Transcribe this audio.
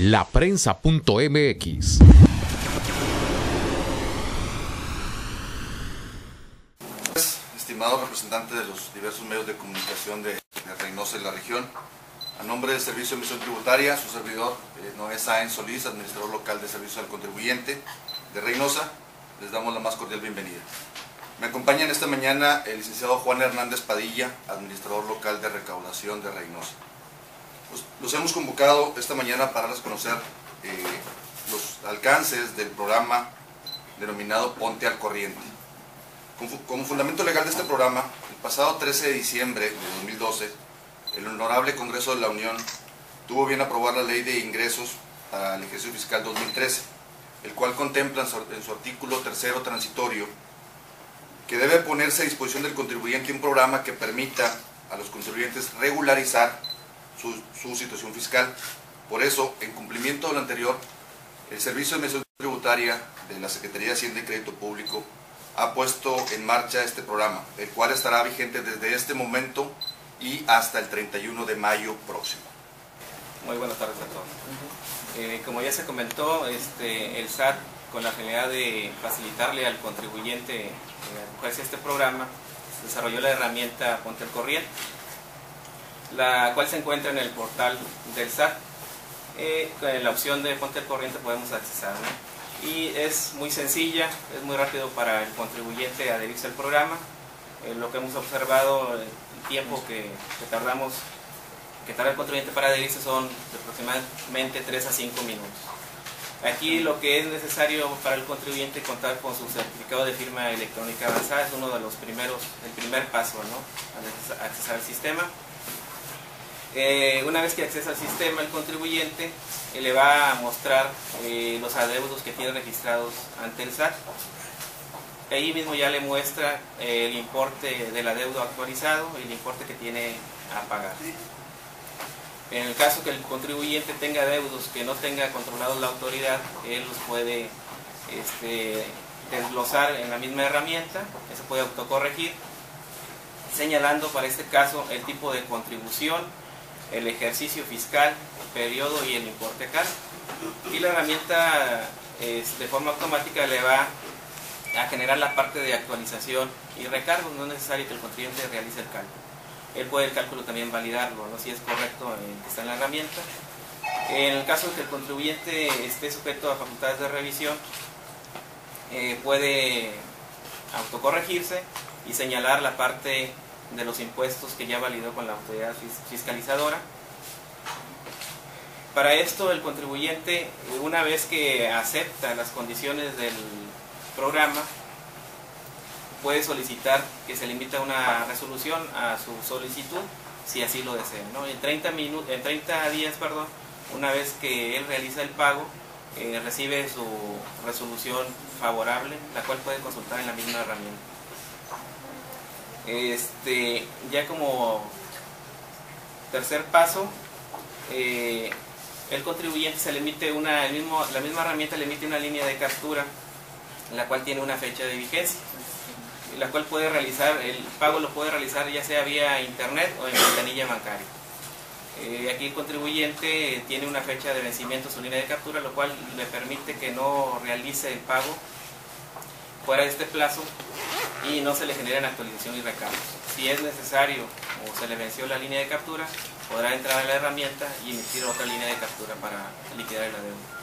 laprensa.mx. Estimados representantes de los diversos medios de comunicación de, Reynosa y la región, a nombre del Servicio de Emisión Tributaria, su servidor eh, Noé Sáenz Solís, administrador local de Servicios al Contribuyente de Reynosa, les damos la más cordial bienvenida. Me acompaña en esta mañana el licenciado Juan Hernández Padilla, administrador local de recaudación de Reynosa. Los hemos convocado esta mañana para darles conocer eh, los alcances del programa denominado Ponte al Corriente. Como, fundamento legal de este programa, el pasado 13 de diciembre de 2012, el Honorable Congreso de la Unión tuvo bien aprobar la Ley de Ingresos para el ejercicio fiscal 2013, el cual contempla en su artículo tercero transitorio que debe ponerse a disposición del contribuyente un programa que permita a los contribuyentes regularizar su, situación fiscal. Por eso, en cumplimiento de lo anterior, el Servicio de Administración Tributaria de la Secretaría de Hacienda y Crédito Público ha puesto en marcha este programa, el cual estará vigente desde este momento y hasta el 31 de mayo próximo. Muy buenas tardes a todos. Eh, como ya se comentó, este, el SAT con la finalidad de facilitarle al contribuyente eh, a este programa, desarrolló la herramienta Ponte al Corriente, la cual se encuentra en el portal del SAT. Eh, con la opción de Ponte Corriente podemos accesar. Y es muy sencilla, es muy rápido para el contribuyente adherirse al programa. Eh, lo que hemos observado, el tiempo que, que tardamos que tarda el contribuyente para adherirse son aproximadamente 3 a 5 minutos. Aquí lo que es necesario para el contribuyente contar con su certificado de firma electrónica avanzada es uno de los primeros, el primer paso ¿no? al accesar al sistema. Eh, una vez que accesa al sistema el contribuyente eh, le va a mostrar eh, los adeudos que tiene registrados ante el SAT. Ahí mismo ya le muestra el importe del adeudo actualizado y el importe que tiene a pagar. En el caso que el contribuyente tenga deudos que no tenga controlados la autoridad, él los puede este, desglosar en la misma herramienta, se puede autocorregir, señalando para este caso el tipo de contribución, el ejercicio fiscal, periodo y el importe acá. Y la herramienta de forma automática le va a generar la parte de actualización y recargo, no es necesario que el contribuyente realice el cálculo él puede el cálculo también validarlo, ¿no? si es correcto en que está en la herramienta. En el caso de que el contribuyente esté sujeto a facultades de revisión, eh, puede autocorregirse y señalar la parte de los impuestos que ya validó con la autoridad fiscalizadora. Para esto el contribuyente, una vez que acepta las condiciones del programa, puede solicitar que se limite una resolución a su solicitud si así lo desea. En, 30 en 30 días, perdón, una vez que él realiza el pago, eh, recibe su resolución favorable, la cual puede consultar en la misma herramienta. Este, ya como tercer paso, eh, el contribuyente se le emite una, el mismo, la misma herramienta le emite una línea de captura, la cual tiene una fecha de vigencia la cual puede realizar, el pago lo puede realizar ya sea vía internet o en ventanilla bancaria. Eh, aquí el contribuyente tiene una fecha de vencimiento su línea de captura, lo cual le permite que no realice el pago fuera de este plazo y no se le generen actualización y recargos. Si es necesario o se le venció la línea de captura, podrá entrar a la herramienta y emitir otra línea de captura para liquidar el adeudo.